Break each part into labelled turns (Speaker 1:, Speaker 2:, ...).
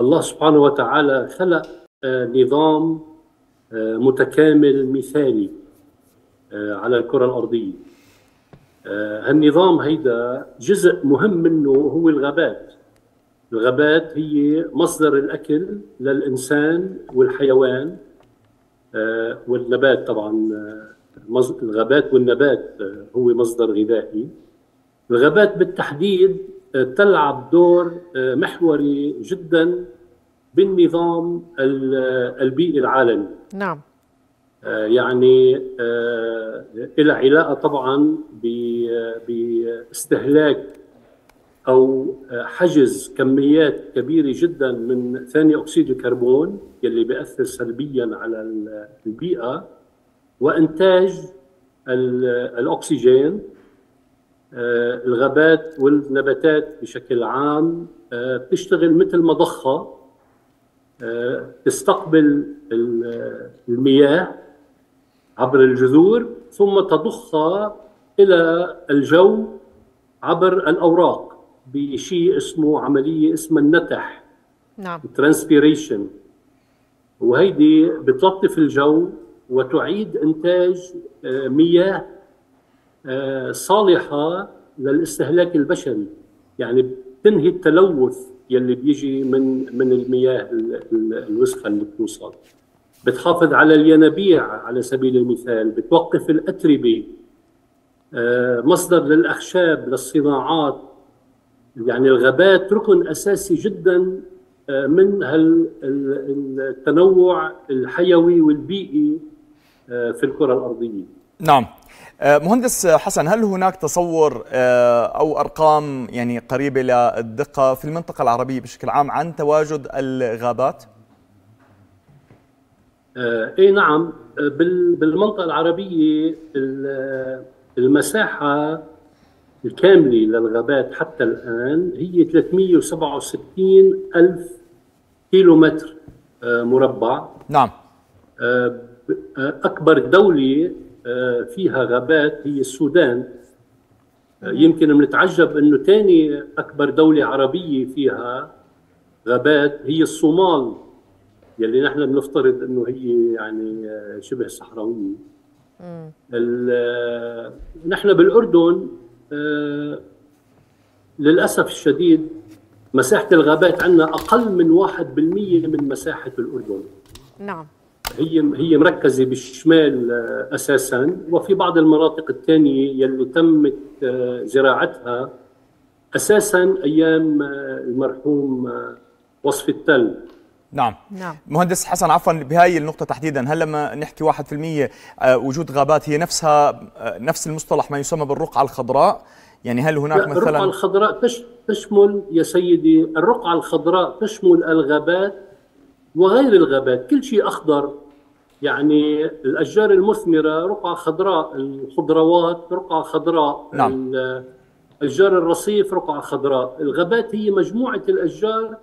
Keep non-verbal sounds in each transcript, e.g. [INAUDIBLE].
Speaker 1: الله سبحانه وتعالى خلق نظام متكامل مثالي على الكرة الأرضية. هالنظام هيدا جزء مهم منه هو الغابات. الغابات هي مصدر الأكل للإنسان والحيوان والنبات طبعا الغابات والنبات هو مصدر غذائي. الغابات بالتحديد تلعب دور محوري جدا بالنظام البيئي العالمي.
Speaker 2: نعم.
Speaker 1: يعني لها علاقة طبعا باستهلاك أو حجز كميات كبيرة جدا من ثاني أكسيد الكربون يلي بيأثر سلبيا على البيئة وإنتاج الأكسجين. الغابات والنباتات بشكل عام بتشتغل مثل مضخة تستقبل المياه عبر الجذور ثم تضخها إلى الجو عبر الأوراق بشيء اسمه عملية اسمها النتح
Speaker 2: نعم.
Speaker 1: ترانسبيريشن وهيدي بتلطف الجو وتعيد إنتاج مياه صالحة للاستهلاك البشري. يعني بتنهي التلوث يلي بيجي من من المياه الوسخة اللي بتوصل. بتحافظ على الينابيع على سبيل المثال. بتوقف الأتربة. مصدر للأخشاب للصناعات. يعني الغابات ركن أساسي جدا من التنوع الحيوي والبيئي في الكرة الأرضية.
Speaker 3: نعم. مهندس حسن هل هناك تصور أو أرقام يعني قريبة للدقه في المنطقة العربية بشكل عام عن تواجد الغابات؟
Speaker 1: إي نعم. بالمنطقة العربية المساحة الكاملة للغابات حتى الآن هي 367 ألف كيلو متر مربع.
Speaker 3: نعم.
Speaker 1: أكبر دولة فيها غابات هي السودان. يمكن بنتعجب إنه ثاني أكبر دولة عربية فيها غابات هي الصومال يلي نحن بنفترض إنه هي يعني شبه صحراوية. نحن بالأردن للأسف الشديد مساحة الغابات عندنا أقل من 1% من مساحة الأردن.
Speaker 2: نعم.
Speaker 1: هي هي مركزة بالشمال أساسا. وفي بعض المناطق الثانية يلي تمت زراعتها أساسا أيام المرحوم وصف التل.
Speaker 3: نعم.
Speaker 2: نعم.
Speaker 3: مهندس حسن عفوا بهاي النقطة تحديدا هل لما نحكي 1% وجود غابات هي نفسها نفس المصطلح ما يسمى بالرقعة الخضراء؟ يعني هل هناك مثلا
Speaker 1: الرقعة الخضراء تشمل يا سيدي الرقعة الخضراء تشمل الغابات وغير الغابات كل شيء أخضر. يعني الأشجار المثمرة رقعة خضراء الخضروات رقعة خضراء
Speaker 3: نعم.
Speaker 1: أشجار الرصيف رقعة خضراء. الغابات هي مجموعة الأشجار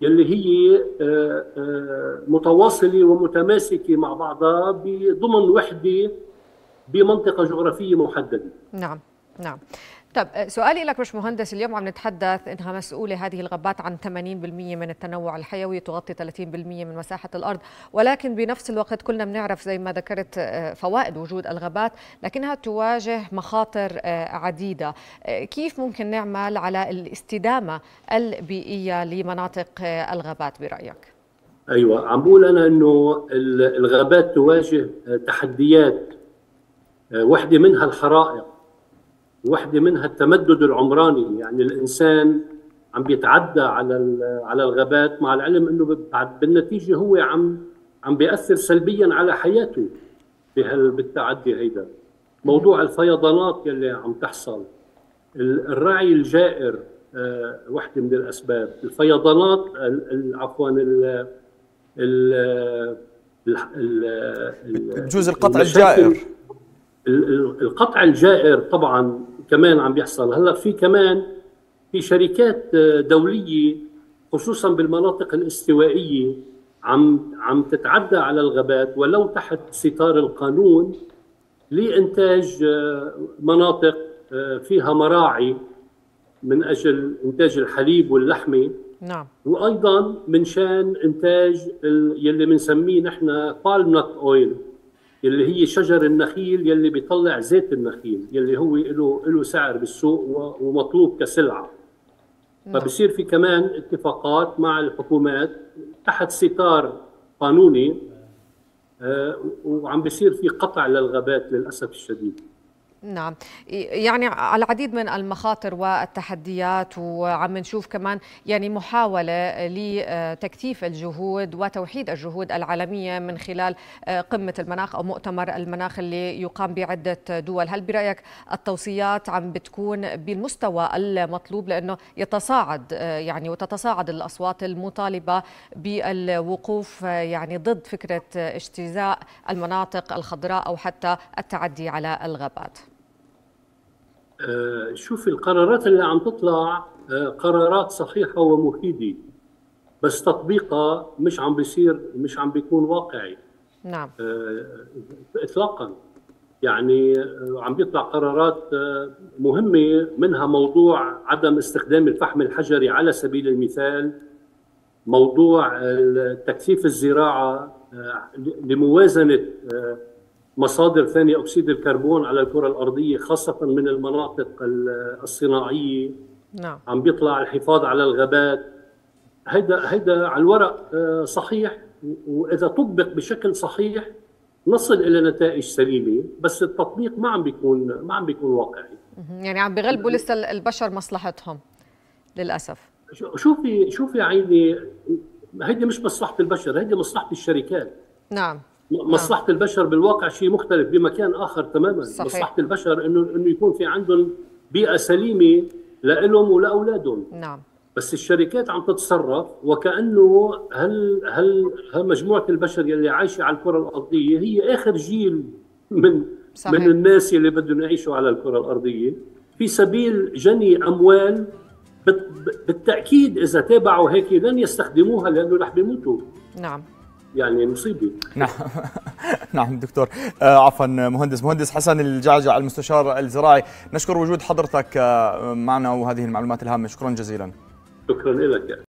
Speaker 1: يلي هي متواصلة ومتماسكة مع بعضها ضمن وحدة بمنطقة جغرافية محددة.
Speaker 2: نعم نعم. طب سؤالي لك مش مهندس اليوم عم نتحدث إنها مسؤولة هذه الغابات عن 80% من التنوع الحيوي تغطي 30% من مساحة الأرض ولكن بنفس الوقت كلنا بنعرف زي ما ذكرت فوائد وجود الغابات لكنها تواجه مخاطر عديدة. كيف ممكن نعمل على الاستدامة البيئية لمناطق الغابات برأيك؟
Speaker 1: أيوه عم بقول أنا إنه الغابات تواجه تحديات واحدة منها الحرائق واحدة منها التمدد العمراني. يعني الإنسان عم بيتعدى على على الغابات مع العلم إنه بالنتيجة هو عم عم بيأثر سلبيا على حياته بالتعدي هيدا. موضوع الفيضانات يلي عم تحصل الرعي الجائر آه وحدة من الأسباب. الفيضانات عفوا
Speaker 3: بجوز القطع الجائر.
Speaker 1: القطع الجائر طبعا كمان عم بيحصل. هلأ في كمان في شركات دولية خصوصا بالمناطق الاستوائية عم عم تتعدى على الغابات. ولو تحت ستار القانون لإنتاج مناطق فيها مراعي من أجل إنتاج الحليب واللحمة.
Speaker 2: نعم.
Speaker 1: وأيضا من شان إنتاج يلي بنسميه نحن بالم نت اويل يلي هي شجر النخيل يلي بيطلع زيت النخيل يلي هو له له سعر بالسوق ومطلوب كسلعة نعم. فبصير في كمان اتفاقات مع الحكومات تحت ستار قانوني آه، وعم بيصير في قطع للغابات للأسف الشديد
Speaker 2: نعم. يعني العديد من المخاطر والتحديات وعم نشوف كمان يعني محاولة لتكثيف الجهود وتوحيد الجهود العالمية من خلال آه، قمة المناخ أو مؤتمر المناخ اللي يقام بعدة دول. هل برأيك التوصيات عم بتكون بالمستوى المطلوب لأنه يتصاعد آه، يعني وتتصاعد الأصوات المطالبة بالوقوف آه، يعني ضد فكرة اجتزاء المناطق الخضراء أو حتى التعدي على الغابات؟
Speaker 1: شوف القرارات اللي عم تطلع آه، قرارات صحيحة ومفيدة بس تطبيقها مش عم بيصير مش عم بيكون واقعي.
Speaker 2: نعم.
Speaker 1: آه، اطلاقا. يعني عم بيطلع قرارات مهمة منها موضوع عدم استخدام الفحم الحجري على سبيل المثال موضوع تكثيف الزراعة لموازنة مصادر ثاني أكسيد الكربون على الكرة الأرضية خاصة من المناطق الصناعية.
Speaker 2: نعم.
Speaker 1: عم بيطلع الحفاظ على الغابات. هيدا هيدا على الورق آه، صحيح. وإذا طبق بشكل صحيح نصل إلى نتائج سليمة. بس التطبيق ما عم بيكون ما عم بيكون واقعي.
Speaker 2: يعني عم بيغلبوا لسه البشر مصلحتهم للأسف.
Speaker 1: شوفي شوفي عيني؟ هيدي مش مصلحة البشر هيدي مصلحة الشركات.
Speaker 2: نعم.
Speaker 1: مصلحة نعم. البشر بالواقع شيء مختلف بمكان آخر تماما صحيح. مصلحة البشر انه إنه يكون في عندهم بيئة سليمة لهم ولأولادهم
Speaker 2: نعم
Speaker 1: بس الشركات عم تتصرف وكأنه هل هل مجموعة البشر يلي عايشة على الكرة الأرضية هي آخر جيل من صحيح. من الناس اللي بدهم يعيشوا على الكرة الأرضية في سبيل جني أموال بالتأكيد إذا تابعوا هيك لن يستخدموها لأنه رح بيموتوا
Speaker 2: نعم
Speaker 1: يعني مصيبة. [LAUGHS]
Speaker 3: نعم. نعم دكتور. آه عفوا مهندس. مهندس حسن الجعجع المستشار الزراعي. نشكر وجود حضرتك آه معنا وهذه المعلومات الهامة. شكرا جزيلا.
Speaker 1: شكرا لك.